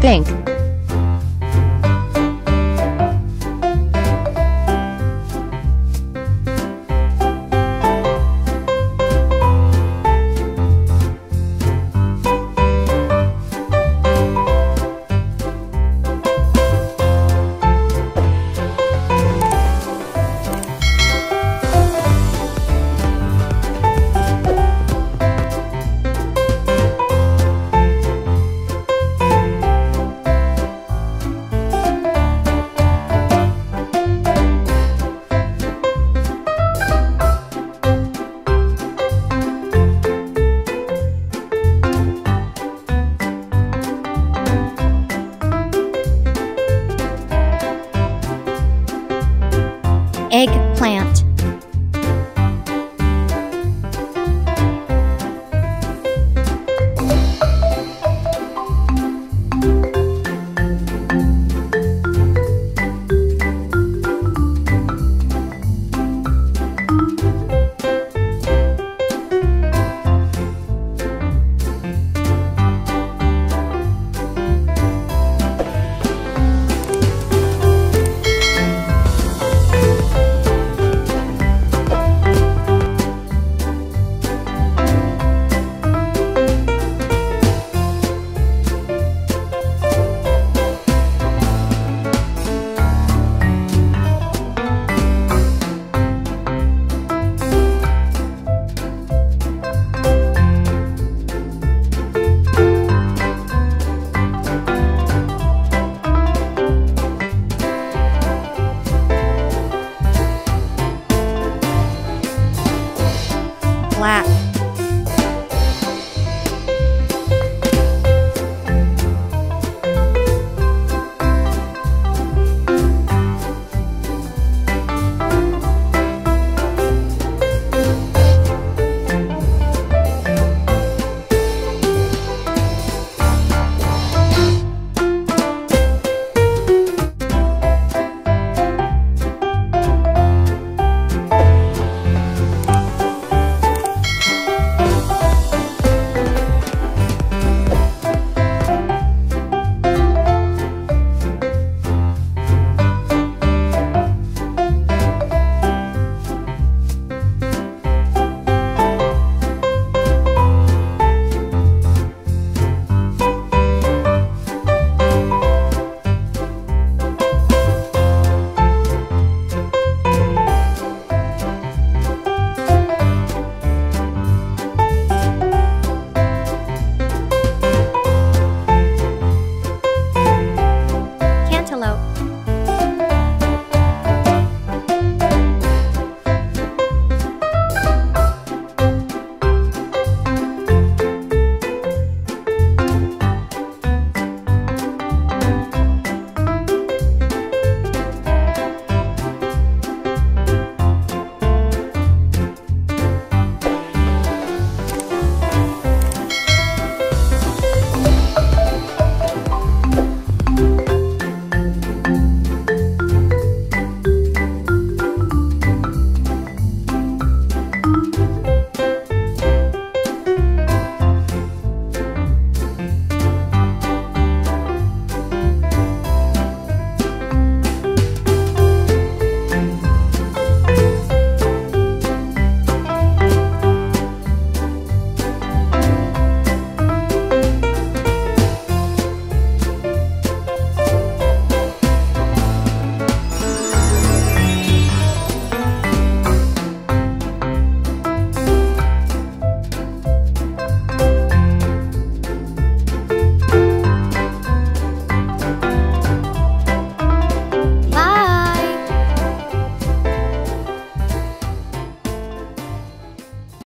Pink eggplant. lạ